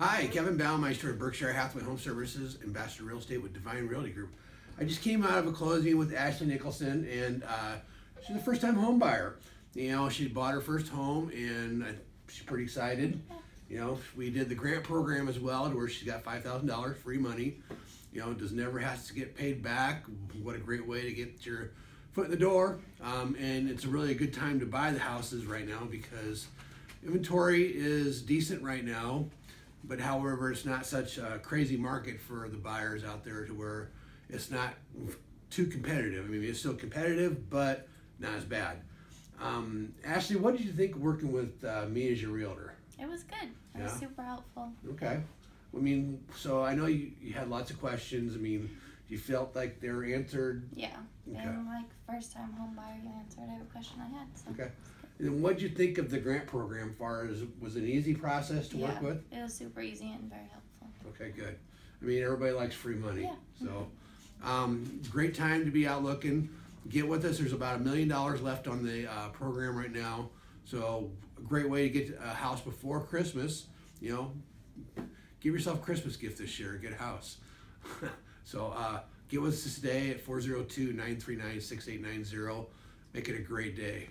Hi, Kevin Baumeister at Berkshire Hathaway Home Services, Ambassador Real Estate with Divine Realty Group. I just came out of a closing with Ashley Nickelson, and uh, she's a first-time home buyer. You know, she bought her first home, and she's pretty excited. You know, we did the grant program as well, to where she's got five thousand dollars free money. You know, does never has to get paid back. What a great way to get your foot in the door. Um, and it's a really a good time to buy the houses right now because inventory is decent right now. But however, it's not such a crazy market for the buyers out there to where it's not too competitive. I mean, it's still competitive, but not as bad. Um, Ashley, what did you think working with uh, me as your realtor? It was good. It was super helpful. Okay. I mean, so I know you, you had lots of questions. I mean, you felt like they were answered. Yeah. Okay. And like first time home buyer, you answered every question I had. So Okay. And what did you think of the grant program? Far as was it an easy process to yeah, work with? it was super easy and very helpful. Okay, good. I mean, everybody likes free money. Yeah. So, um, great time to be out looking. Get with us. There's about a million dollars left on the uh, program right now. So, a great way to get a house before Christmas. You know, give yourself a Christmas gift this year. Get a house. so, uh, get with us today at 402 939 6890. Make it a great day.